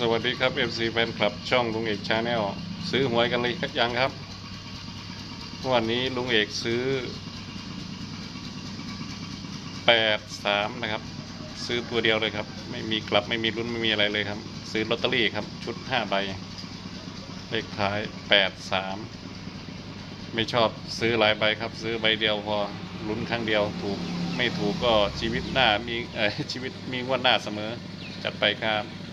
สวัสดีครับ FC แฟนคลับช่องลุงเอก channel ซื้อหวยกันเลยยังครับ วันนี้ลุงเอกซื้อ83นะครับ ซื้อตัวเดียวเลยครับ ไม่มีกลับไม่มีลุ้นไม่มีอะไรเลยครับ ซื้อลอตเตอรี่ครับ ชุด5ใบ เลขท้าย83ไม่ชอบซื้อหลายใบครับ ซื้อใบเดียวพอลุ้นครั้งเดียวถูกไม่ถูกก็ชีวิตหน้ามีชีวิตมีงวดหน้าเสมอ จัดไปครับ